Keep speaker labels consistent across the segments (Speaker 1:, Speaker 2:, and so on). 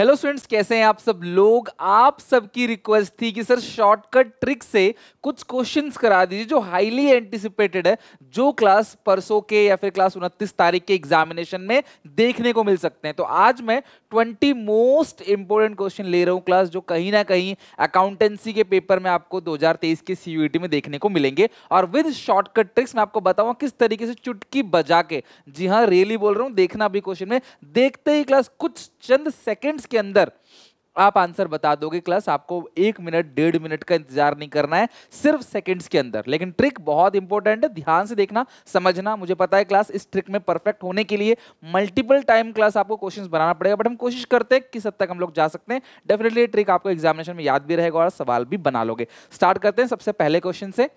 Speaker 1: Hello students कैसे हैं आप सब? लोग, आप सबकी रिक्वेस्ट थी कि सर शॉर्टकट ट्रिक से कुछ क्वेश्चंस करा दीजिए जो हाईली एंटिसिपेटेड है, जो क्लास परसों के या फिर क्लास उनतीस तारीख के एग्जामिनेशन में देखने को मिल सकते हैं। तो आज मैं 20 मोस्ट इंपोर्टेंट क्वेश्चन ले रहा हूँ क्लास जो कहीं ना कहीं अकाउंटेंसी के पेपर में आपको 2023 के सीयूईटी में देखने को मिलेंगे। और विद शॉर्टकट ट्रिक्स मैं आपको बताऊँगा किस तरीके से चुटकी बजा के। जी हाँ रियली बोल रहा हूँ, देखना अभी क्वेश्चन में। देखते ही क्लास कुछ चंद सेकेंड्स के अंदर आप आंसर बता दोगे क्लास, आपको एक मिनट, डेढ़ मिनट का इंतज़ार नहीं करना है, सिर्फ़ सेकंड्स के अंदर। लेकिन ट्रिक बहुत इंपॉर्टेंट है, ध्यान से देखना, समझना। मुझे पता है क्लास इस ट्रिक में परफेक्ट होने के लिए मल्टीपल टाइम क्लास आपको क्वेश्चंस बनाना पड़ेगा बट हम कोशिश करते हैं किस हद तक हम लोग जा सकते हैं। डेफिनेटली ट्रिक आपको एग्जामिनेशन में याद भी रहेगा और सवाल भी बना लोगे। स्टार्ट करते हैं सबसे पहले क्वेश्चन से।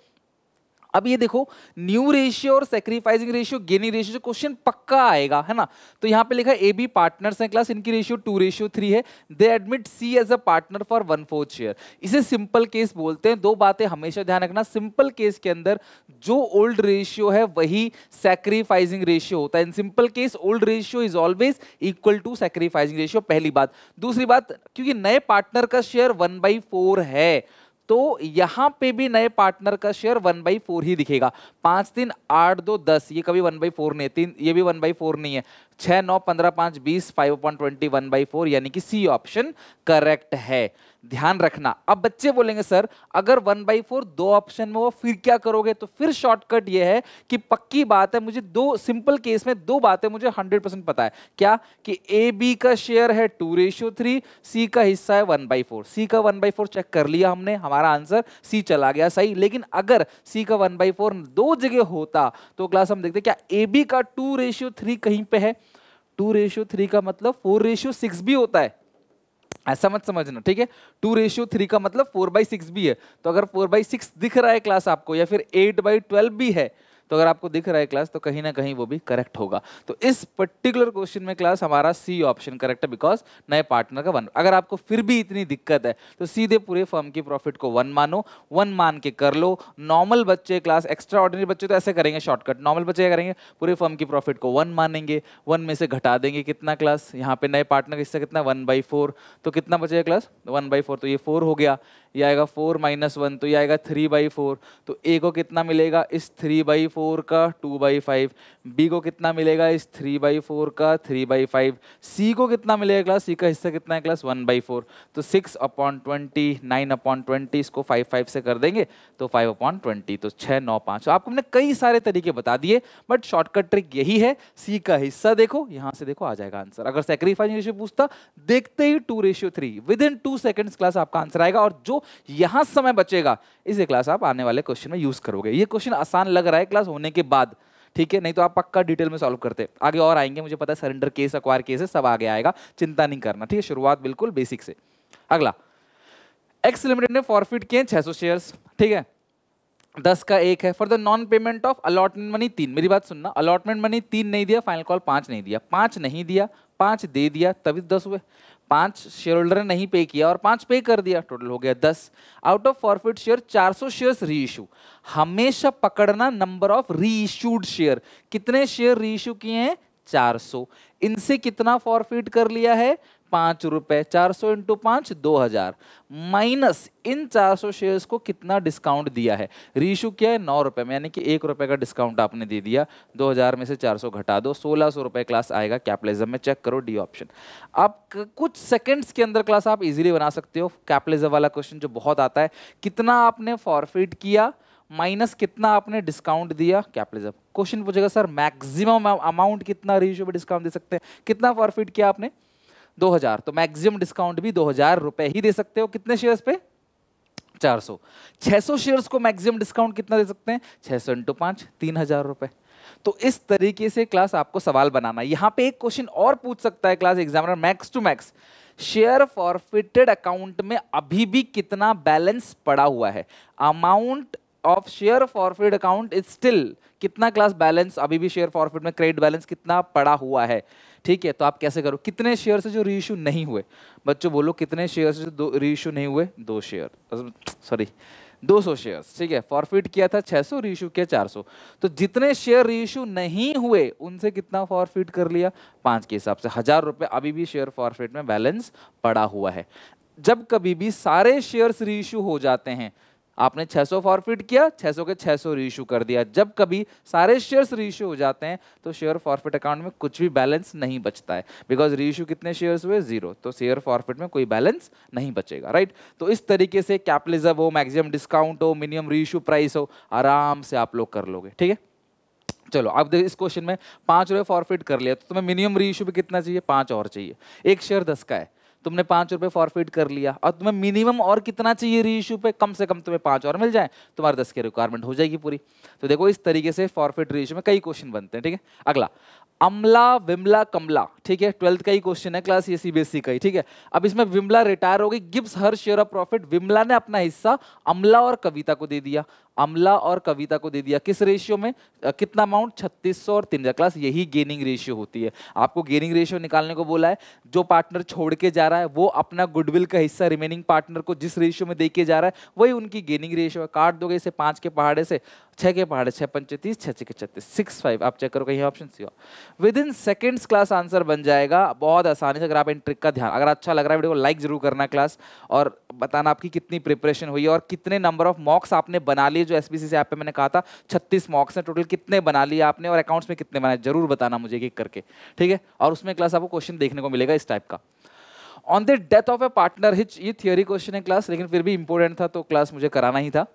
Speaker 1: अब ये देखो न्यू रेशियो और sacrificing ratio gaining ratio question पक्का आएगा, है ना? तो यहाँ पे लिखा ए बी पार्टनर्स हैं क्लास इनकी रेशियो टू रेशियो थ्री है। They admit C as a partner for one fourth share इसे सिंपल केस बोलते हैं। दो बातें हमेशा ध्यान रखना। सिंपल केस के अंदर जो ओल्ड रेशियो है, वही सेक्रीफाइसिंग रेशियो होता है। In simple case old ratio is always equal to sacrificing ratio पहली बात। दूसरी बात, क्योंकि नए पार्टनर का शेयर वन बाई है तो यहाँ पे भी नए पार्टनर का शेयर वन बाई फोर ही दिखेगा। पाँच तीन, आठ दो, दस, ये कभी वन बाई फोर नहीं है। तीन, ये भी वन बाई फोर नहीं है। छह नौ पंद्रह पाँच बीस five point twenty one by four यानी कि सी ऑप्शन करेक्ट है। ध्यान रखना। अब बच्चे बोलेंगे, सर, अगर वन बाई फोर दो ऑप्शन में वो फिर क्या करोगे? तो फिर शॉर्टकट ये है कि पक्की बात है, मुझे दो सिंपल केस में दो बातें मुझे हंड्रेड परसेंट पता है। क्या? कि ए बी का शेयर है टू रेशियो थ्री सी का हिस्सा है वन बाई फोर सी का वन बाई फोर चेक कर लिया हमने, हमारा आंसर सी चला गया सही। लेकिन अगर सी का वन बाई फोर दो जगह होता तो क्लास हम देखते, क्या ए बी का टू रेशियो थ्री कहीं पे है? टू रेशियो थ्री का मतलब फोर रेशियो सिक्स भी होता है। ऐसा मत समझना, ठीक है? टू रेशियो थ्री का मतलब फोर बाई सिक्स भी है। तो अगर फोर बाई सिक्स दिख रहा है क्लास आपको या फिर एट बाई ट्वेल्व भी है तो अगर आपको दिख रहा है क्लास तो कहीं ना कहीं वो भी करेक्ट होगा। तो इस पर्टिकुलर क्वेश्चन में क्लास हमारा सी ऑप्शन करेक्ट है बिकॉज़ नए पार्टनर का वन अगर आपको फिर भी इतनी दिक्कत है तो सीधे पूरे फर्म की प्रॉफिट को वन मानो। वन मान के कर लो। नॉर्मल बच्चे क्लास एक्स्ट्रा ऑर्डिनरी बच्चे तो ऐसे करेंगे शॉर्टकट नॉर्मल बच्चे क्या करेंगे? पूरे फर्म की प्रॉफिट को वन मानेंगे। वन में से घटा देंगे कितना क्लास यहाँ पे नए पार्टनर का हिस्सा कितना? वन बाई तो कितना बचेगा क्लास वन बाई तो ये फोर हो गया। ये आएगा फोर माइनस वन तो ये आएगा थ्री बाई फोर तो ए को कितना मिलेगा? इस थ्री बाई फोर का टू बाई फाइव बी को कितना मिलेगा? इस थ्री बाई फोर का थ्री बाई फाइव सी को कितना मिलेगा क्लास सी का हिस्सा कितना है क्लास वन बाई फोर तो six upon twenty nine upon twenty इसको फाइव फाइव से कर देंगे तो फाइव अपॉन ट्वेंटी तो छः नौ, पाँच. तो आपको हमने कई सारे तरीके बता दिए बट शॉर्टकट ट्रिक यही है। सी का हिस्सा देखो, यहाँ से देखो, आ जाएगा आंसर अगर सेक्रीफाइस रेशियो पूछता, देखते ही two ratio three within two seconds class आपका आंसर आएगा, और जो यहाँ समय बचेगा। इसे क्लास आप आने वाले क्वेश्चन में यूज़ करोगे। ये क्वेश्चन आसान लग रहा है क्लास होने के बाद। ठीक है? नहीं तो आप पक्का डिटेल में सॉल्व करते। आगे और आएँगे, मुझे पता है सरेंडर केस अक्वायर केस है, सब आगे आएगा। चिंता नहीं करना। ठीक है? शुरुआत बिल्कुल बेसिक से। अगला। एक्स लिमिटेड ने फॉरफिट किए छह सौ शेयर ठीक है? दस का एक है। For the non payment of allotment money तीन। मेरी बात सुनना। अलॉटमेंट मनी तीन नहीं दिया फाइनल कॉल पाँच नहीं दिया। पाँच नहीं दिया, पाँच दे दिया, तभी दस हुए। पाँच शेयर होल्डर ने नहीं पे किया और पाँच पे कर दिया टोटल हो गया दस। Out of forfeit share 400 shares reissue हमेशा पकड़ना number of reissued share कितने शेयर री इशू किए हैं? 400 इनसे कितना फॉरफिट कर लिया है? पाँच रुपए, चार सौ इंटू पाँच, दो हज़ार। माइनस इन चार सौ शेयर को कितना डिस्काउंट दिया है? रीशू क्या है नौ रुपए में, यानी कि एक रुपए का डिस्काउंट आपने दे दिया। दो हज़ार में से चार सौ घटा दो, सोलह सौ रुपए क्लास आएगा, कैपिटलिज्म में चेक करो, डी ऑप्शन। आप कुछ सेकंड्स के अंदर क्लास आप इजीली बना सकते हो, कैपिटलिज्म वाला क्वेश्चन जो बहुत आता है, कितना आपने फॉरफिट किया, माइनस कितना आपने डिस्काउंट दिया, कैपिटलिज्म। क्वेश्चन पूछेगा, सर, मैक्सिमम अमाउंट कितना रेशियो पे डिस्काउंट दे सकते हैं? कितना फॉरफिट किया आपने? 2000 तो मैक्सिमम डिस्काउंट भी 2000 रुपए ही दे सकते हो। कितने शेयर्स पे? 400 600 शेयर्स को मैक्सिमम डिस्काउंट कितना दे सकते हैं? 600 सौ इंटू पाँच, तीन हज़ार रुपए। तो इस तरीके से क्लास आपको सवाल बनाना यहाँ पे एक क्वेश्चन और पूछ सकता है class examiner max to max share forfeited account में अभी भी कितना बैलेंस पड़ा हुआ है? Amount of share forfeit account is still कितना क्लास बैलेंस अभी भी शेयर फॉरफिट में क्रेडिट बैलेंस कितना पड़ा हुआ है? ठीक है तो आप कैसे करो? कितने शेयर से जो रीइशू नहीं हुए? बच्चों, बोलो कितने शेयर से जो दो रीइशू नहीं हुए? दो शेयर सॉरी 200 शेयर्स ठीक है? फॉरफिट किया था 600 रीइशू किया 400 तो जितने शेयर रीइशू नहीं हुए, उनसे कितना फॉरफिट कर लिया? पाँच के हिसाब से. हज़ार रुपए अभी भी शेयर फॉरफिट में बैलेंस पड़ा हुआ है. जब कभी भी सारे शेयर्स रीइशू हो जाते हैं आपने 600 फॉरफिट किया 600 के 600 रीइशू कर दिया। जब कभी सारे शेयर्स रीइशू हो जाते हैं तो शेयर फॉरफिट अकाउंट में कुछ भी बैलेंस नहीं बचता है। बिकॉज़ रीइशू कितने शेयर्स हुए? ज़ीरो तो शेयर फॉरफिट में कोई बैलेंस नहीं बचेगा राइट तो इस तरीके से कैपिटलिज्म हो मैक्सिमम डिस्काउंट हो मिनिमम रीइशू प्राइस हो, आराम से आप लोग कर लोगे, ठीक है? चलो, अब देखो इस क्वेश्चन में पाँच रुपए फॉरफिट कर लिया तो तुम्हें मिनिमम रीइशू भी कितना चाहिए? पाँच और चाहिए। एक शेयर दस का है। तुमने पाँच रुपए फॉरफिट कर लिया। और तुम्हें मिनिमम और कितना चाहिए री इशू पे? कम से कम तुम्हें पाँच और मिल जाए। तुम्हारे दस की रिक्वायरमेंट हो जाएगी पूरी। तो देखो, इस तरीके से फॉरफिट री इशू में कई क्वेश्चन बनते हैं, ठीक है? अगला, अमला, विमला, कमला, ठीक है? ट्वेल्थ का ही क्वेश्चन है क्लास ये सीबीएसई का ही, ठीक है? अब इसमें विमला रिटायर हो गई। Gives her share of profit Vimla ने अपना हिस्सा अमला और कविता को दे दिया। अमला और कविता को दे दिया। किस रेशियो में? कितना अमाउंट छत्तीस और तीन क्लास यही गेनिंग रेशियो होती है। आपको गेनिंग रेशियो निकालने को बोला है, जो पार्टनर छोड़ के जा रहा है, वो अपना गुडविल का हिस्सा रिमेनिंग पार्टनर को जिस रेशियो में दे के जा रहा है, वही उनकी गेनिंग रेशियो है। काट दोगे इसे पाँच के पहाड़े से छः के पहाड़े, छह पंचतीस, छह छह छत्तीस सिक्स फाइव आप चेक करो कहीं option C within seconds class answer बन जाएगा। बहुत आसानी से, अगर आप इन ट्रिक का ध्यान, अगर अच्छा लग रहा है, वीडियो को लाइक ज़रूर करना क्लास और बताना आपकी कितनी प्रिपरेशन हुई है और कितने नंबर ऑफ़ मॉक्स आपने बना लिए, जो एसबीसी से ऐप पे मैंने कहा था, छत्तीस मॉक्स हैं टोटल कितने बना लिए आपने और अकाउंट्स में कितने बनाए, ज़रूर बताना मुझे एक करके, ठीक है? और उसमें क्लास आपको क्वेश्चन देखने को मिलेगा इस टाइप का। On the death of a partner which, ये थियोरी क्वेश्चन है क्लास लेकिन फिर भी इंपॉर्टेंट था तो क्लास मुझे कराना ही था।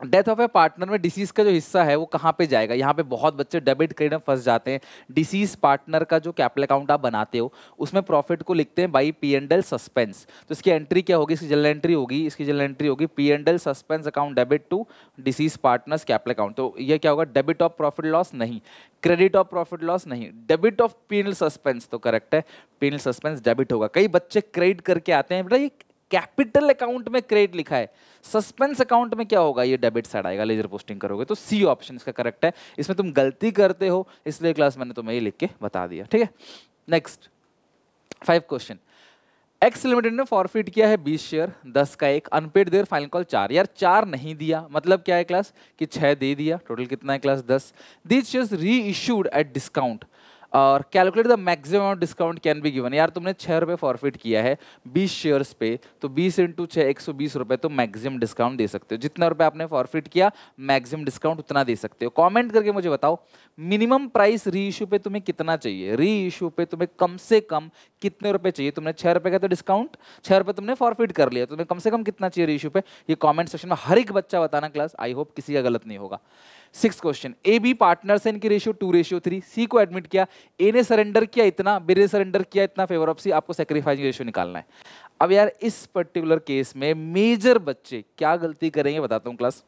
Speaker 1: डेथ ऑफ़ ए पार्टनर में डिसीज का जो हिस्सा है, वो कहाँ पे जाएगा? यहाँ पे बहुत बच्चे डेबिट क्रेडिट में फंस जाते हैं। डिसीज पार्टनर का जो कैपिटल अकाउंट आप बनाते हो, उसमें प्रॉफिट को लिखते हैं by P and L suspense तो इसकी एंट्री क्या होगी? इसकी जनरल एंट्री होगी। इसकी जनरल एंट्री होगी P and L suspense account debit to deceased partner's capital account तो ये क्या होगा? डेबिट ऑफ़ प्रॉफिट लॉस नहीं. क्रेडिट ऑफ़ प्रॉफिट लॉस नहीं. Debit of P and L suspense तो करेक्ट है। P and L suspense debit होगा। कई बच्चे क्रेडिट करके आते हैं, बेटा, ये कैपिटल अकाउंट में क्रेडिट लिखा है। सस्पेंस अकाउंट में क्या होगा? ये डेबिट साइड आएगा, लेजर पोस्टिंग करोगे तो सी ऑप्शन इसका करेक्ट है। इसमें तुम गलती करते हो, इसलिए क्लास मैंने तुम्हें ये लिख के बता दिया, ठीक है? Next five question X limited ने फॉरफिट किया है बीस शेयर दस का एक अनपेड देर फाइनल कॉल चार। यार, चार नहीं दिया। मतलब क्या है क्लास कि छह दे दिया। टोटल कितना है क्लास दस। These shares reissued at discount और calculate the maximum discount can be given यार, तुमने छः रुपये फॉरफिट किया है, बीस शेयर्स पे तो बीस इंटू छः एक सौ बीस रुपये तो मैक्सिमम डिस्काउंट दे सकते हो। जितना रुपये आपने फॉरफिट किया मैक्सिमम डिस्काउंट उतना दे सकते हो। कमेंट करके मुझे बताओ मिनिमम प्राइस री इशू पे तुम्हें कितना चाहिए? री इशू पे तुम्हें कम से कम कितने रुपए चाहिए? तुमने छह रुपए का तो डिस्काउंट छह रुपए तुमने फॉरफिट कर लिया। तुम्हें कम से कम कितना चाहिए री इशू पे? ये कमेंट सेक्शन में हर एक बच्चा बताना क्लास आई होप किसी का गलत नहीं होगा। Six question A B partner से इनकी ratio two ratio three C को एडमिट किया. ए ने सरेंडर किया इतना बी ने सरेंडर किया इतना फेवर ऑफ़ सी आपको सेक्रीफाइस रेशियो निकालना है। अब यार, इस पर्टिकुलर केस में मेजर बच्चे क्या गलती करेंगे बताता हूँ क्लास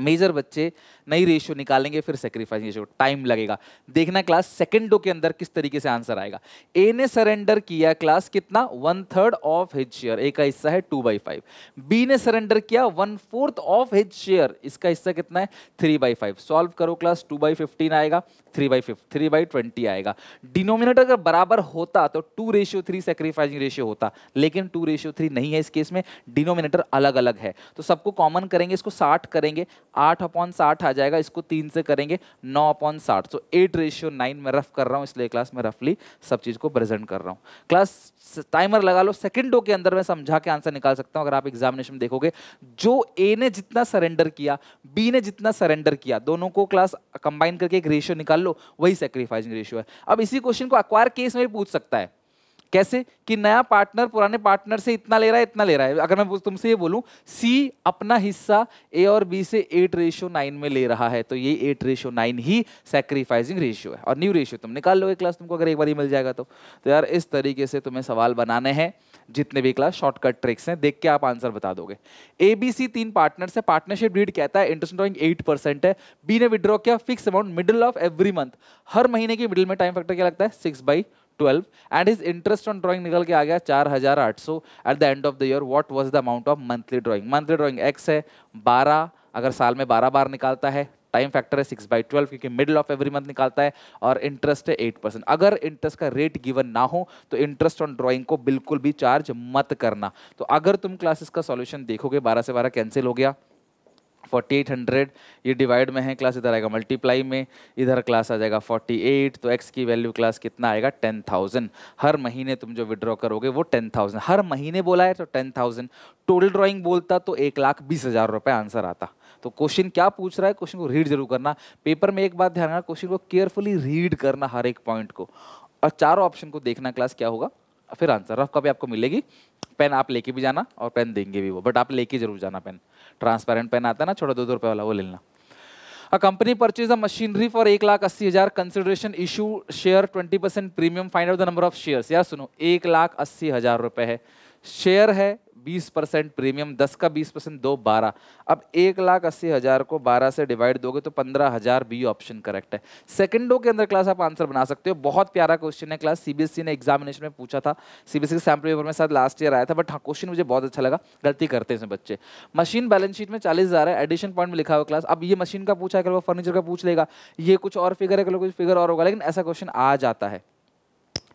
Speaker 1: मेजर बच्चे नई रेशियो निकालेंगे, फिर सेक्रीफाइस रेशियो टाइम लगेगा। देखना क्लास सेकेंडो के अंदर किस तरीके से आंसर आएगा। ए ने सरेंडर किया क्लास कितना? One third of his share A का हिस्सा है टू बाई फाइव बी ने सरेंडर किया one fourth of his share इसका हिस्सा कितना है? थ्री बाई फाइव सॉल्व करो क्लास टू बाई फिफ्टीन आएगा three by fifth three by twenty आएगा। डिनोमिनेटर अगर बराबर होता तो two ratio three sacrificing ratio होता। लेकिन टू रेशियो थ्री नहीं है इस केस में। डिनोमिनेटर अलग अलग है। तो सबको कॉमन करेंगे, इसको साठ करेंगे। आठ अपॉन साठ जाएगा, इसको तीन से करेंगे नौ अपॉन साठ। तो एट रेशियो नाइन में रफ कर रहा हूँ, इसलिए क्लास में रफली सब चीज़ को प्रेजेंट कर रहा हूँ। क्लास टाइमर लगा लो सेकेंडो के अंदर मैं समझा के आंसर निकाल सकता हूँ, अगर आप एग्जामिनेशन देखोगे। जो ए ने जितना सरेंडर किया बी ने जितना सरेंडर किया, दोनों को क्लास कंबाइन करके एक रेशियो निकाल लो, वही सेक्रीफाइसिंग रेशियो है। अब इसी क्वेश्चन को अक्वायर केस में भी पूछ सकता है। कैसे? कि नया पार्टनर पुराने पार्टनर से इतना ले रहा है इतना ले रहा है। अगर मैं तुमसे ये बोलूँ सी अपना हिस्सा ए और बी से एट रेशियो नाइन में ले रहा है तो ये एट रेशियो नाइन ही सेक्रीफाइसिंग रेशियो है। और न्यू रेशियो तुम निकाल लोगे क्लास तुमको अगर एक बार ही मिल जाएगा तो, तो यार इस तरीके से तुम्हें सवाल बनाने हैं जितने भी क्लास शॉर्टकट ट्रिक्स हैं। देख के आप आंसर बता दोगे। ए बी सी तीन पार्टनर से पार्टनरशिप डीड कहता है इंटरेस्ट ड्रॉइंग एट परसेंट है। बी ने विड्रॉ किया fix amount middle of every month हर महीने की मिडिल में टाइम फैक्टर क्या लगता है? Six by twelve and his interest on drawing निकल के आ गया चार हज़ार आठ सौ. At the end of the year what was the amount of monthly drawing monthly drawing X है, बारह, अगर साल में बारह बार निकालता है टाइम फैक्टर है सिक्स बाई ट्वेल्व क्योंकि मिडिल ऑफ़ एवरी मंथ निकालता है, और इंटरेस्ट है एट परसेंट अगर इंटरेस्ट का रेट गिवन ना हो तो इंटरेस्ट ऑन ड्रॉइंग को बिल्कुल भी चार्ज मत करना. तो अगर तुम क्लासेस का सॉल्यूशन देखोगे, बारह से बारह कैंसिल हो गया फोर्टी एट हंड्रेड ये डिवाइड में है क्लास इधर आएगा मल्टीप्लाई में, इधर क्लास आ जाएगा फोर्टी एट तो एक्स की वैल्यू क्लास कितना आएगा? टेन थाउज़ेंड हर महीने तुम जो विड्रॉ करोगे वो टेन थाउज़ेंड हर महीने बोला है तो टेन थाउज़ेंड टोटल ड्रॉइंग बोलता तो एक लाख बीस हज़ार रुपये आंसर आता. तो क्वेश्चन क्या पूछ रहा है? क्वेश्चन को रीड ज़रूर करना. पेपर में एक बात ध्यान रखना क्वेश्चन को केयरफुली रीड करना हर एक पॉइंट को. और चारों ऑप्शन को देखना क्लास क्या होगा? फिर आंसर रफ कभी आपको मिलेगी. पेन आप लेके भी जाना और पेन देंगे भी वो बट आप लेके ज़रूर जाना पेन। ट्रांसपेरेंट पेन आता है ना, छोटा दो दो रुपए वाला, वो लेना। A company purchase a machinery for एक लाख अस्सी हज़ार consideration issue share twenty percent premium find out the number of share यार सुनो, एक लाख अस्सी हज़ार रुपए है। शेयर है बीस परसेंट प्रीमियम, दस का बीस परसेंट, दो बारह। अब एक लाख अस्सी हज़ार को बारह से डिवाइड दोगे तो पंद्रह हज़ार बी ऑप्शन करेक्ट है। सेकंडो के अंदर क्लास आप आंसर बना सकते हो। बहुत प्यारा क्वेश्चन है क्लास सीबीएसई ने एग्जामिनेशन में पूछा था। सीबीएसई के सैंपल पेपर में साथ लास्ट ईयर आया था बट हाँ क्वेश्चन मुझे बहुत अच्छा लगा। गलती करते हैं बच्चे। मशीन बैलेंस शीट में चालीस हज़ार है। एडिशन पॉइंट में लिखा हुआ क्लास अब ये मशीन का पूछा है कल वो फर्नीचर का पूछ लेगा। ये कुछ और फिगर है कल कुछ फिगर और होगा। लेकिन ऐसा क्वेश्चन आ जाता है।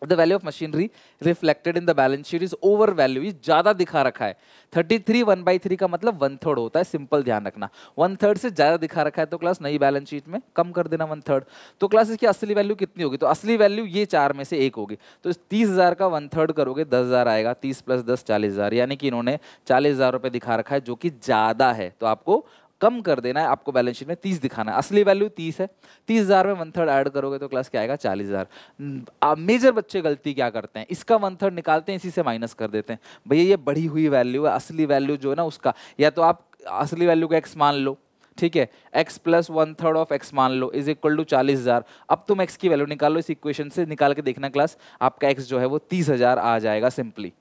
Speaker 1: The value of machinery reflected in the balance sheet is over value ये ज़्यादा दिखा रखा है। 33 वन बाई थ्री का मतलब वन थर्ड होता है सिंपल ध्यान रखना। वन थर्ड से ज़्यादा दिखा रखा है तो क्लास नई बैलेंस शीट में कम कर देना वन थर्ड तो क्लास इसकी असली वैल्यू कितनी होगी? तो असली वैल्यू ये चार में से एक होगी। तो तीस हज़ार का वन थर्ड करोगे, दस हज़ार आएगा, तीस प्लस दस, चालीस हज़ार। यानी कि इन्होंने चालीस हज़ार रुपए दिखा रखा है, जो कि ज़्यादा है। तो आपको कम कर देना है, आपको बैलेंस शीट में तीस दिखाना है। असली वैल्यू तीस है। तीस हज़ार में वन थर्ड ऐड करोगे तो क्लास क्या आएगा? चालीस हज़ार। मेजर बच्चे गलती क्या करते हैं? इसका वन थर्ड निकालते हैं, इसी से माइनस कर देते हैं। भैया, ये बढ़ी हुई वैल्यू है, असली वैल्यू जो है ना उसका, या तो आप असली वैल्यू को एक्स मान लो, ठीक है? X plus one third of X मान लो इज़ इक्वल टू चालीस हज़ार। अब तुम एक्स की वैल्यू निकालो इस इक्वेशन से निकाल के देखना क्लास आपका एक्स जो है वो तीस हज़ार आ जाएगा सिंपली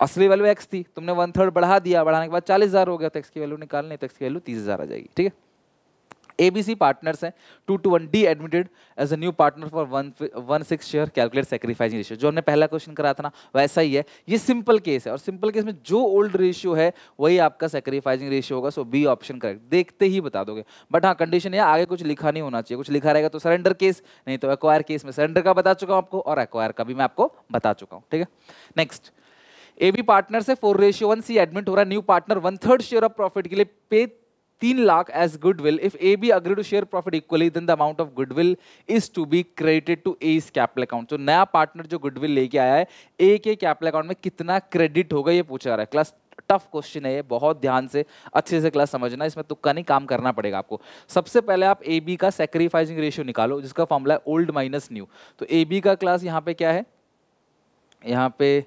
Speaker 1: असली वैल्यू एक्स थी, तुमने वन थर्ड बढ़ा दिया, बढ़ाने के बाद चालीस हज़ार हो गया तो एक्स की वैल्यू निकालनी तो एक्स की वैल्यू तीस हज़ार आ जाएगी, ठीक है? एबीसी पार्टनर्स हैं two two one D admitted as a new partner for one one six share calculate sacrificing ratio जो हमने पहला क्वेश्चन करा था ना, वैसा ही है। ये सिंपल केस है और सिंपल केस में जो ओल्ड रेशियो है, वही आपका सेक्रीफाइसिंग रेशियो होगा सो बी ऑप्शन करेक्ट देखते ही बता दोगे। बट हाँ कंडीशन है, आगे कुछ लिखा नहीं होना चाहिए। कुछ लिखा रहेगा तो सरेंडर केस नहीं तो एक्वायर केस में सरेंडर का बता चुका हूँ आपको और एक्वायर का भी मैं आपको बता चुका हूँ, ठीक है? नेक्स्ट ए बी पार्टनर से four ratio one C admit हो रहा है। New partner one third share of profit के लिए पे तीन lakh as goodwill if A B agree to share profit equally then the amount of goodwill is to be credited to A is capital account तो नया partner जो goodwill लेके आया है ए के कैपिटल अकाउंट में कितना क्रेडिट होगा ये पूछा रहा है। क्लास टफ क्वेश्चन है ये, बहुत ध्यान से, अच्छे से क्लास समझना। इसमें तुक्का नहीं, काम करना पड़ेगा आपको। सबसे पहले आप ए बी का सेक्रीफाइसिंग रेशियो निकालो, जिसका फॉर्मूला है ओल्ड माइनस न्यू तो ए बी का क्लास यहाँ पे क्या है? यहाँ पे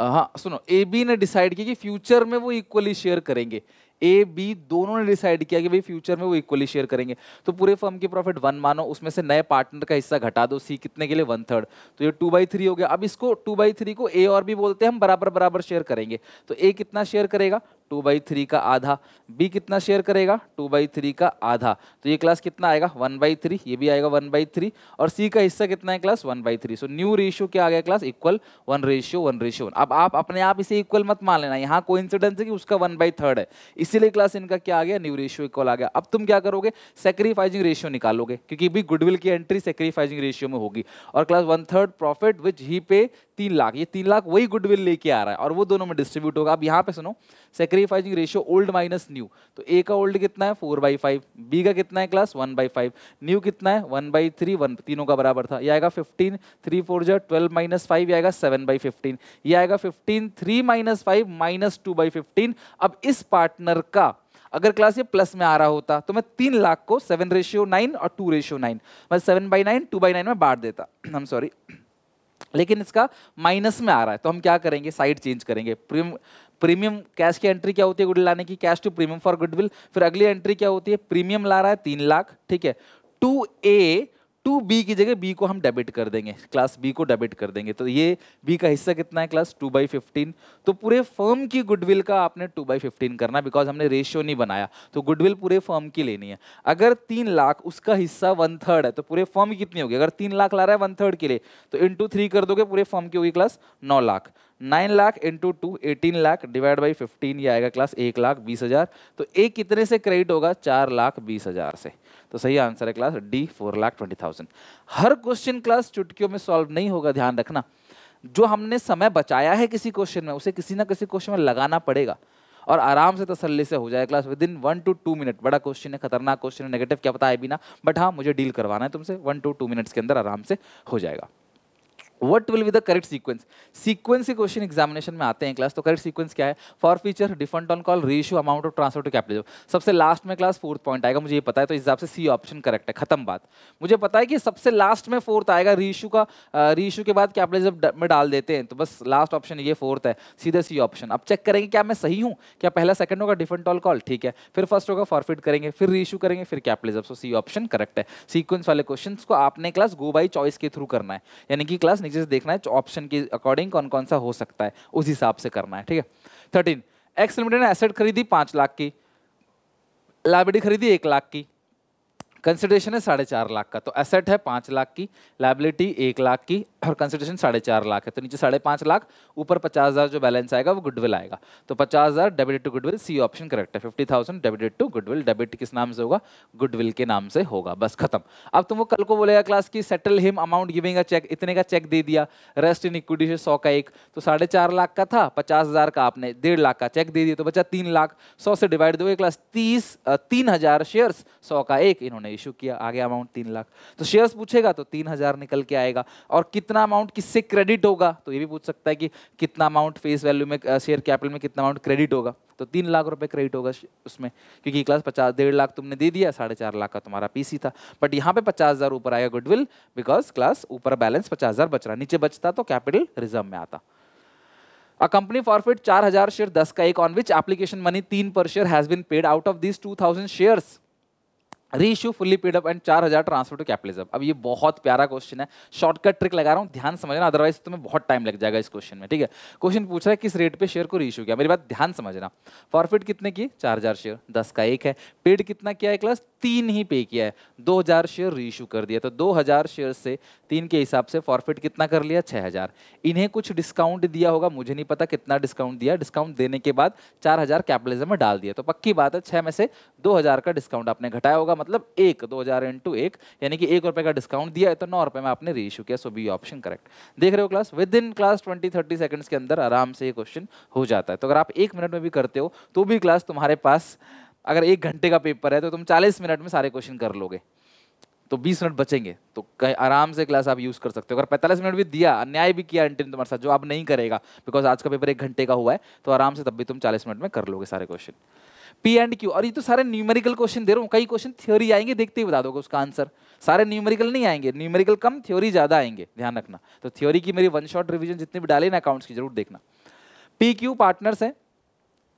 Speaker 1: हाँ सुनो ए बी ने डिसाइड किया कि फ्यूचर में वो इक्वली शेयर करेंगे। ए बी दोनों ने डिसाइड किया कि भाई फ्यूचर में वो इक्वली शेयर करेंगे। तो पूरे फर्म की प्रॉफिट वन मानो, उसमें से नए पार्टनर का हिस्सा घटा दो सी कितने के लिए? वन थर्ड तो ये टू बाई थ्री हो गया। अब इसको टू बाई थ्री को ए और बी बोलते हैं, हम बराबर बराबर शेयर करेंगे। तो ए कितना शेयर करेगा? टू बाई थ्री का आधा। बी कितना शेयर करेगा? टू बाई थ्री का आधा। तो ये क्लास कितना आएगा? वन बाई थ्री, ये भी आएगा वन बाई थ्री। और सी का हिस्सा कितना है class one by three. So new ratio क्या आ गया class equal one ratio one ratio one अब आप अपने आप इसे इक्वल मत मान लेना। यहाँ इंसिडेंस है कि उसका वन बाई थर्ड है। इसीलिए क्लास इनका क्या आ गया? न्यू रेशियो इक्वल आ गया। अब तुम क्या करोगे? सेक्रीफाइजिंग रेशियो निकालोगे। क्योंकि भी गुडविल की एंट्री सेक्रीफाइजिंग रेशियो में होगी। और class one third profit which he pay तीन लाख। ये तीन लाख वही गुडविल लेके आ रहा है। और वो दोनों में डिस्ट्रीब्यूट होगा। अब यहाँ पे सुनो। Sacrificing ratio old minus new तो ए का ओल्ड कितना है? फोर बाई फाइव बी का कितना है class one by five new कितना है? वन बाई थ्री वन तीनों का बराबर था। ये आएगा फिफ्टीन थ्री फोर जो ट्वेल्व माइनस फाइव आएगा सेवन बाई फिफ्टीन ये आएगा fifteen three minus five minus two by fifteen अब इस पार्टनर का अगर क्लास ये प्लस में आ रहा होता तो मैं तीन लाख को सेवन रेशियो नाइन और टू रेशियो नाइन मैं seven by nine two by nine में बांट देता। हम सॉरी लेकिन इसका माइनस में आ रहा है तो हम क्या करेंगे? साइड चेंज करेंगे। प्रीमियम कैश की एंट्री क्या होती है गुडविल लाने की? Cash to premium for goodwill फिर अगली एंट्री क्या होती है? प्रीमियम ला रहा है तीन लाख, ठीक है? टू ए टू बी की जगह बी को हम डेबिट कर देंगे। क्लास बी को डेबिट कर देंगे। तो ये बी का हिस्सा कितना है क्लास टू बाई फिफ्टीन तो पूरे फर्म की गुडविल का आपने टू बाई फिफ्टीन करना बिकॉज़ हमने रेशियो नहीं बनाया। तो गुडविल पूरे फर्म की लेनी है। अगर तीन लाख, उसका हिस्सा वन थर्ड है तो पूरे फर्म की कितनी होगी? अगर तीन लाख ला रहा है वन थर्ड के लिए तो इन थ्री कर दोगे, पूरे फर्म की होगी class now lakh. Nine lakh into two eighteen lakh divide by fifteen ये आएगा क्लास एक लाख बीस हज़ार। तो ए कितने से क्रेडिट होगा? चार लाख बीस हज़ार से। तो सही आंसर है class D four lakh twenty thousand हर क्वेश्चन क्लास चुटकियों में सॉल्व नहीं होगा, ध्यान रखना। जो हमने समय बचाया है किसी क्वेश्चन में, उसे किसी ना किसी क्वेश्चन में लगाना पड़ेगा। और आराम से तसल्ली से हो जाए class within one two two minute बड़ा क्वेश्चन है, खतरनाक क्वेश्चन है नेगेटिव क्या पता है भी ना बट हाँ मुझे डील करवाना है तुमसे। वन टू टू मिनट्स के अंदर आराम से हो जाएगा। What will be the correct sequence sequence के क्वेश्चन एग्जामिनेशन में आते हैं क्लास तो करेक्ट सीक्वेंस क्या है? For feature different on call ratio amount of transfer to capital सबसे लास्ट में क्लास फोर्थ पॉइंट आएगा, मुझे ये पता है तो इस हिसाब से सी ऑप्शन करेक्ट है, खत्म बात। मुझे पता है कि सबसे लास्ट में फोर्थ आएगा रीशू का रीशू के बाद कैपिटलिज्म में डाल देते हैं तो बस लास्ट ऑप्शन ये फोर्थ है, सीधे सी ऑप्शन अब चेक करेंगे क्या मैं सही हूँ? क्या पहला सेकंड होगा डिफरेंट ऑल कॉल ठीक है। फिर फ़र्स्ट होगा फॉरफिट करेंगे, फिर रीशू करेंगे, फिर capitalism so C option correct है। सीक्वेंस वाले क्वेश्चन को आपने क्लास गो बाई चॉइस के थ्रू करना है। यानी कि क्लास नीचे से देखना है ऑप्शन के अकॉर्डिंग कौन कौन सा हो सकता है, उस हिसाब से करना है, ठीक है? थर्टीन एक्स लिमिटेड ने एसेट खरीदी पाँच लाख की लाइब्रेरी खरीदी एक लाख की कंसिडरेशन है साढ़े चार लाख का। तो एसेट है पाँच लाख की लाइबिलिटी एक लाख की और कंसिडरेशन साढ़े चार लाख है। तो नीचे साढ़े पाँच लाख, ऊपर पचास हज़ार जो बैलेंस आएगा वो गुडविल आएगा। तो पचास हज़ार debit to goodwill C option correct है। Fifty thousand debited to goodwill debit किस नाम से होगा? गुडविल के नाम से होगा। बस खत्म। अब तुम वो कल को बोलेगा क्लास की settle him amount giving a cheque इतने का चेक दे दिया। रेस्ट इन इक्विटी से सौ का एक। तो साढ़े चार लाख का था, पचास हज़ार का आपने डेढ़ लाख का चेक दे दिया। तो बचा तीन लाख। सौ से डिवाइड दोगे क्लास तीस तीन हज़ार शेयर्स सौ का एक। इन्होंने इशू किया, आगे अमाउंट तीन लाख। तो शेयर्स पूछेगा तो तीन हज़ार निकल के आएगा। और कितना अमाउंट किससे क्रेडिट होगा? तो ये भी पूछ सकता है कि कितना अमाउंट फेस वैल्यू में शेयर कैपिटल में कितना अमाउंट क्रेडिट होगा। तो तीन लाख रुपए क्रेडिट होगा उसमें। क्योंकि क्लास पचास, डेढ़ लाख तुमने दे दिया, साढ़े चार लाख का तुम्हारा पीसी था। बट यहाँ पे पचास हज़ार ऊपर आएगा गुडविल बिकॉज़ क्लास ऊपर बैलेंस पचास हज़ार बच रहा नीचे बचता तो कैपिटल रिज़र्व में आता। A company forfeit 4000 शेयर 10 का एक on which application money 3 per share has been paid out of these 2000 shares. Reissue fully paid up and चार हज़ार ट्रांसफ़र टू कैपिटलिज्म अब ये बहुत प्यारा क्वेश्चन है. शॉर्टकट ट्रिक लगा रहा हूँ. ध्यान समझना अदरवाइज़ तुम्हें बहुत टाइम लग जाएगा इस क्वेश्चन में, ठीक है? क्वेश्चन पूछ रहा है, किस रेट पे शेयर को रीशू किया? मेरी बात ध्यान समझना. फॉरफिट कितने की? चार हज़ार शेयर दस का एक है. पेड कितना किया है क्लास तीन ही पे किया है. दो हज़ार शेयर रीशू कर दिया. तो दो हज़ार शेयर से तीन के हिसाब से फॉरफिट कितना कर लिया? छह हज़ार. इन्हें कुछ डिस्काउंट दिया होगा. मुझे नहीं पता कितना डिस्काउंट दिया. डिस्काउंट देने के बाद चार हज़ार कैपिटलिज्म में डाल दिया. तो पक्की बात है, छह में से दो हज़ार का डिस्काउंट आपने घटाया होगा. मतलब एक, दो हज़ार इंटू एक, यानी कि एक रुपए का डिस्काउंट दिया है तो नौ रुपए में आपने रीइशू किया सो बी ऑप्शन करेक्ट देख रहे हो class within class twenty thirty seconds के अंदर आराम से ये क्वेश्चन हो जाता है। तो अगर आप एक मिनट में भी करते हो तो भी क्लास तुम्हारे पास अगर एक घंटे का पेपर है तो तुम चालीस मिनट में सारे क्वेश्चन कर लोगे। तो 20 मिनट बचेंगे। तो आराम से क्लास आप यूज़ कर सकते हो। अगर 45 मिनट भी दिया, अन्याय भी किया एंटी तुम्हारे साथ, जो आप नहीं करेगा बिकॉज़ आज का पेपर एक घंटे का हुआ है तो आराम से तब भी तुम 40 मिनट में कर लोगे सारे क्वेश्चन पी एंड क्यू और ये तो सारे न्यूमेरिकल क्वेश्चन दे रहा हूँ, कई क्वेश्चन थ्योरी आएँगे, देखते ही बता दोगे उसका आंसर सारे न्यूमेरिकल नहीं आएँगे न्यूमेरिकल कम थ्योरी ज़्यादा आएँगे, ध्यान रखना। तो थ्योरी की मेरी वन शॉट रिविजन जितने भी डाले ना अकाउंट्स की ज़रूर देखना। पी क्यू पार्टनर्स हैं।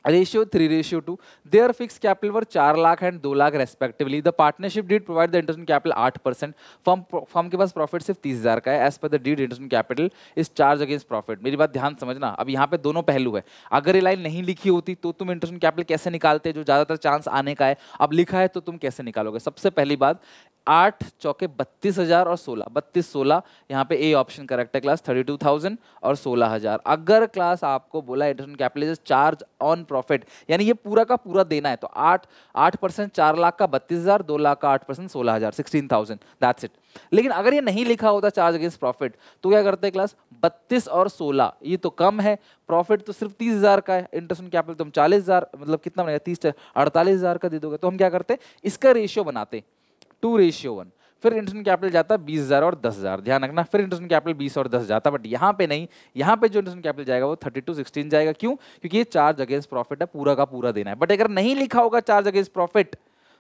Speaker 1: Ratio 3 ratio 2 their fixed capital were 4 lakh and 2 lakh respectively. The partnership did provide the interest capital 8% firm firm के पास प्रॉफिट सिर्फ़ 30000 का है as per the deed interest capital is charge against profit मेरी बात ध्यान समझना। अब यहाँ पे दोनों पहलू है। अगर ये लाइन नहीं लिखी होती तो तुम इंटरेस्ट कैपिटल कैसे निकालते, जो ज़्यादातर चांस आने का है? अब लिखा है तो तुम कैसे निकालोगे? सबसे पहली बात आठ चौके बत्तीस हज़ार और सोलह, बत्तीस सोलह, यहाँ पे ए ऑप्शन करेक्ट है क्लास थर्टी टू थाउज़ेंड और सोलह हज़ार। अगर क्लास आपको बोला interest capital charge on profit यानी ये पूरा का पूरा देना है तो आठ आठ परसेंट चार लाख का बत्तीस हज़ार, दो लाख का आठ परसेंट सोलह हज़ार सिक्सटीन थाउज़ेंड दैट्स इट लेकिन अगर ये नहीं लिखा होता चार्ज अगेंस्ट प्रॉफिट तो क्या करते हैं क्लास बत्तीस और सोलह, ये तो कम है प्रॉफिट तो सिर्फ़ तीस हज़ार का है इंटरेस्ट कैपिटल तुम चालीस हज़ार मतलब कितना बनेगा, तीस, अड़तालीस हज़ार का दे दोगे तो हम क्या करते हैं, इसका रेशियो बनाते टू रेशियो वन फिर इंटरनेशनल कैपिटल जाता बीस हज़ार और दस हज़ार। ध्यान रखना, फिर इंटरनेशनल कैपिटल बीस और दस जाता बट यहाँ पे नहीं। यहाँ पे जो इंटरनेशनल कैपिटल जाएगा वो थर्टी टू सिक्सटीन जाएगा। क्यों? क्योंकि ये चार्ज अगेंस्ट प्रॉफिट है, पूरा का पूरा देना है। बट अगर नहीं लिखा होगा चार्ज अगेंस्ट प्रॉफिट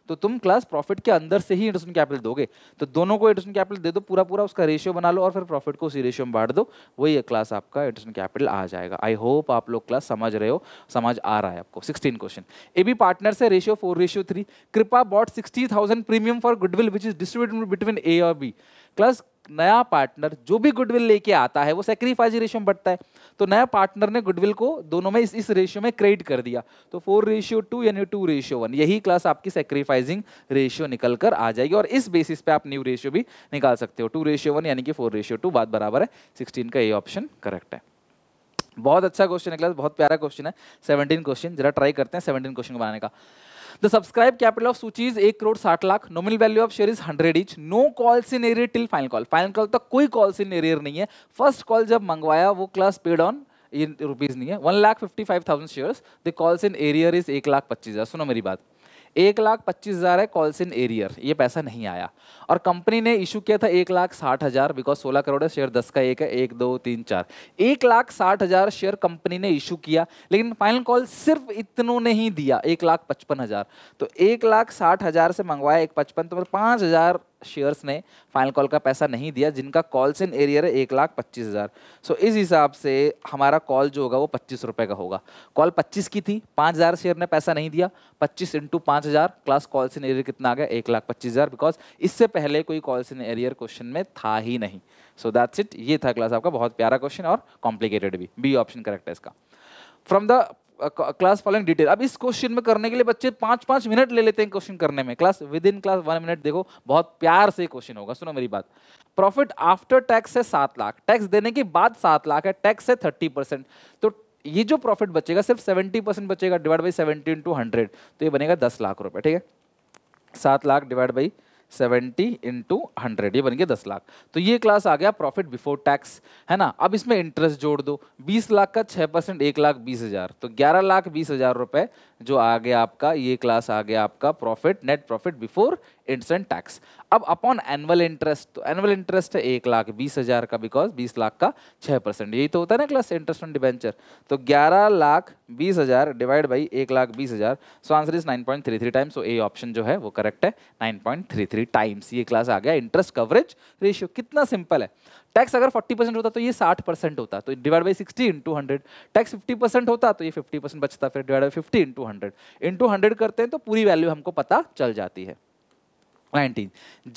Speaker 1: तो तुम क्लास प्रॉफिट के अंदर से ही इंटरेस्ट कैपिटल दोगे। तो दोनों को इंटरेस्ट कैपिटल दे दो पूरा पूरा उसका रेशियो बना लो और फिर प्रॉफिट को उसी रेशियो में बांट दो। वही क्लास आपका इंटरेस्ट कैपिटल आ जाएगा। आई होप आप लोग क्लास समझ रहे हो, समझ आ रहा है आपको। Sixteen question A B partner से ratio four ratio three Kripa bought sixty thousand premium for goodwill which is distribute between A और बी क्लास नया पार्टनर जो भी गुडविल लेके आता है, वो सेक्रीफाइस रेशियो में बढ़ता है। तो नया पार्टनर ने गुडविल को दोनों में इस इस रेशियो में क्रेडिट कर दिया। तो फोर रेशियो टू यानी टू रेशियो वन यही क्लास आपकी सेक्रीफाइसिंग रेशियो निकल कर आ जाएगी और इस बेसिस पे आप न्यू रेशियो भी निकाल सकते हो। टू रेशियो वन यानी कि फोर रेशियो टू बात बराबर है। सिक्सटीन का ये ऑप्शन करेक्ट है। बहुत अच्छा क्वेश्चन है क्लास बहुत प्यारा क्वेश्चन है। सेवनटीन क्वेश्चन जरा ट्राई करते हैं सेवनटीन क्वेश्चन बनाने का। The subscribe capital of Suchi is एक करोड़ साठ lakh nominal value of share is hundred each no calls in arrear till final call final call तक कोई कॉल्स इन एरियर नहीं है. फ़र्स्ट कॉल जब मंगवाया, वो क्लास पेड ऑन ये रुपीज़ नहीं है. One lakh fifty five thousand share the calls in arrear is एक लाख पच्चीस हज़ार. सुनो मेरी बात. एक लाख पच्चीस हज़ार है कॉल्स इन एरियर ये पैसा नहीं आया। और कंपनी ने इशू किया था एक लाख साठ हज़ार बिकॉज़ सोलह करोड़ है शेयर दस का एक है, एक, दो, तीन, चार। एक लाख साठ हज़ार शेयर कंपनी ने इशू किया, लेकिन फाइनल कॉल सिर्फ़ इतनों ने ही दिया, एक लाख पचपन हज़ार। तो एक लाख साठ हज़ार से मंगवाया एक पचपन तो पाँच हज़ार शेयर्स ने फाइनल कॉल का पैसा नहीं दिया, जिनका कॉल्स इन एरियर है एक लाख पच्चीस हज़ार। सो इस हिसाब से हमारा कॉल जो होगा वो पच्चीस रुपये का होगा। कॉल पच्चीस की थी, पाँच हज़ार शेयर ने पैसा नहीं दिया, पच्चीस इंटू पाँच हज़ार क्लास कॉल्स इन एरियर कितना आ गया? एक लाख पच्चीस हज़ार बिकॉज़ इससे पहले कोई कॉल्स इन एरियर क्वेश्चन में था ही नहीं। सो दैट्स इट ये था क्लास आपका, बहुत प्यारा क्वेश्चन और कॉम्प्लिकेटेड भी बी ऑप्शन करेक्ट है इसका। From the class following detail अब इस क्वेश्चन में करने के लिए बच्चे पाँच पाँच मिनट ले लेते हैं क्वेश्चन करने में. Class within class one minute देखो, बहुत प्यार से क्वेश्चन होगा. सुनो मेरी बात. प्रॉफिट आफ्टर टैक्स है सात लाख. टैक्स देने के बाद सात लाख है. टैक्स है थर्टी परसेंट तो ये जो प्रॉफिट बचेगा, सिर्फ़ सेवेंटी परसेंट बचेगा divide by seventy to hundred तो ये बनेगा दस लाख रुपए, ठीक है? सात lakh divide by seventy into hundred, ये बन गया दस लाख। तो ये क्लास आ गया प्रॉफिट बिफोर टैक्स है ना? अब इसमें इंटरेस्ट जोड़ दो। बीस लाख का छः परसेंट एक लाख बीस हज़ार। तो ग्यारह लाख बीस हज़ार रुपए जो आ गया आपका, ये क्लास आ गया आपका profit net profit before interest tax अब अपॉन एनुअल इंटरेस्ट तो एनुअल इंटरेस्ट है एक लाख, बीस हज़ार का बिकॉज़ बीस लाख का छह परसेंट यही तो होता है ना क्लास इंटरेस्ट ऑन डिवेंचर तो ग्यारह लाख, बीस हज़ार डिवाइड बाई एक लाख, बीस हज़ार। So answer is nine point three three times so A option जो है वो करेक्ट है nine point three three times ये क्लास आ गया इंटरेस्ट कवरेज रेशियो कितना सिंपल है। टैक्स अगर 40 परसेंट होता तो ये 60 परसेंट होता। तो divide by sixty into hundred tax 50 percent होता तो ये 50 परसेंट बचता। फिर divide by fifty into hundred into hundred करते हैं तो पूरी वैल्यू हमको पता चल जाती है। 19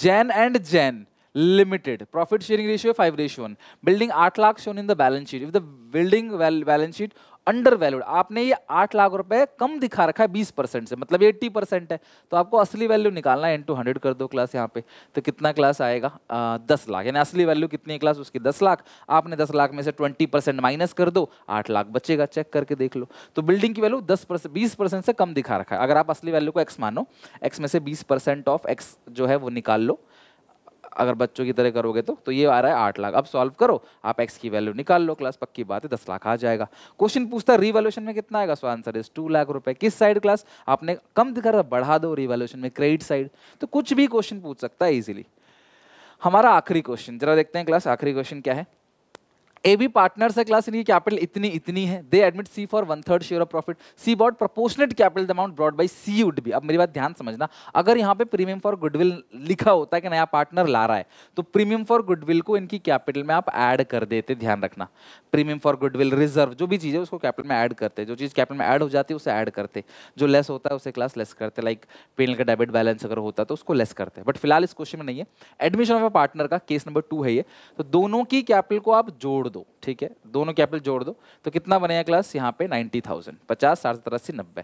Speaker 1: Jain and Jain limited. Profit sharing ratio 5 ratio 1 building 8 lakh shown in the balance sheet. If the building balance sheet under valued आपने ये आठ लाख रुपए कम दिखा रखा है बीस परसेंट से मतलब एट्टी परसेंट है तो आपको असली वैल्यू निकालना है इंटू हंड्रेड कर दो क्लास यहाँ पे तो कितना क्लास आएगा? आ, दस लाख यानी असली वैल्यू कितनी है क्लास उसकी दस लाख आपने दस लाख में से ट्वेंटी परसेंट माइनस कर दो आठ लाख बचेगा चेक करके देख लो। तो बिल्डिंग की वैल्यू दस परसेंट बीस परसेंट से कम दिखा रखा है। अगर आप असली वैल्यू को एक्स मानो एक्स में से बीस परसेंट ऑफ़ एक्स जो है वो निकाल लो अगर बच्चों की तरह करोगे तो तो ये आ रहा है आठ लाख। अब सॉल्व करो, आप एक्स की वैल्यू निकाल लो क्लास पक्की बात है, दस लाख आ जाएगा। क्वेश्चन पूछता है रिवॉल्यूशन में कितना आएगा? So answer is two lakh रुपए। किस साइड क्लास आपने कम दिखा रहा बढ़ा दो रिवॉल्यूशन में क्रेडिट साइड तो कुछ भी क्वेश्चन पूछ सकता है ईजिली हमारा आखिरी क्वेश्चन जरा देखते हैं क्लास आखिरी क्वेश्चन क्या है? ए बी पार्टनर्स है क्लास इनकी कैपिटल इतनी इतनी है। They admit C for one third share of profit C bought proportionate capital amount brought by C would भी अब मेरी बात ध्यान समझना। अगर यहाँ पे प्रीमियम फॉर गुडविल लिखा होता है कि नया पार्टनर ला रहा है तो प्रीमियम फॉर गुडविल को इनकी कैपिटल में आप ऐड कर देते, ध्यान रखना। प्रीमियम फॉर गुडविल रिज़र्व जो भी चीज़ है, उसको कैपिटल में ऐड करते। जो चीज़ कैपिटल में ऐड हो जाती है, उसे ऐड करते। जो लेस होता है, उसे क्लास लेस करते। लाइक पेनल का डेबिट बैलेंस अगर होता है तो उसको लेस करते। बट फ़िलहाल इस क्वेश्चन में नहीं है। एडमिशन ऑफ़ अ पार्टनर का केस नंबर टू है ये। तो दोनों की कैपिटल को आप जोड़ दो, ठीक है? दोनों कैपिटल जोड़ दो। तो कितना बनेगा क्लास? यहाँ पे नाइन्टी थाउज़ेंड, पचास साठ सत्तर अस्सी नब्बे।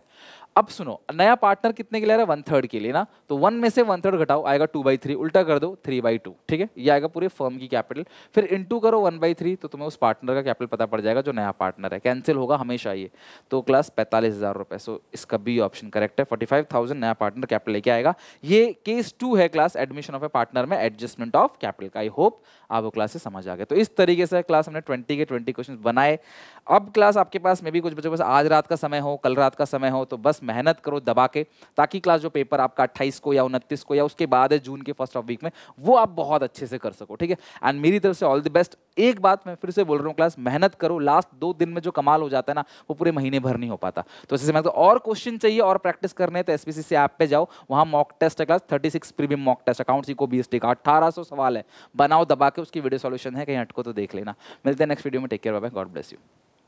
Speaker 1: अब सुनो, नया पार्टनर कितने के लिए रहा है? वन थर्ड के लिए ना? तो वन में से वन थर्ड घटाओ, आएगा टू बाई थ्री उल्टा कर दो थ्री बाई टू ठीक है? ये आएगा पूरे फर्म की कैपिटल फिर इंटू करो वन बाई थ्री तो तुम्हें उस पार्टनर का कैपिटल पता पड़ जाएगा जो नया पार्टनर है। कैंसिल होगा हमेशा ये। तो क्लास पैंतालीस हज़ार रुपए। सो इसका बी ऑप्शन करेक्ट है। फोर्टी फाइव थाउज़ेंड नया पार्टनर कैपिटल लेके आएगा। ये केस टू है class admission of a partner में एडजस्टमेंट ऑफ़ कैपिटल का। आई होप आप वो क्लास से समझ आ गए। तो इस तरीके से क्लास हमने ट्वेंटी के ट्वेंटी क्वेश्चन बनाए। अब क्लास आपके पास में भी कुछ बच्चों के पास आज रात का समय हो, कल रात का समय हो तो बस मेहनत करो दबा के, ताकि क्लास जो पेपर आपका अट्ठाईस को या उनतीस को या उसके बाद है जून के फ़र्स्ट ऑफ़ वीक में, वो आप बहुत अच्छे से कर सको, ठीक है? एंड मेरी तरफ़ से ऑल द बेस्ट एक बात मैं फिर से बोल रहा हूँ क्लास मेहनत करो लास्ट दो दिन में जो कमाल हो जाता है ना, वो पूरे महीने भर नहीं हो पाता। तो इससे मैं तो और क्वेश्चन चाहिए, और प्रैक्टिस करने तो एसपीसी से ऐप पे जाओ, वहाँ मॉक टेस्ट है class thirty six premium mock test account C को बी का, अठारह सौ सवाल है। बनाओ, दबा के उसकी वीडियो सोल्यूशन है, कहीं अटको तो देख लेना। मिलते हैं नेक्स्ट वीडियो में take care bye God bless you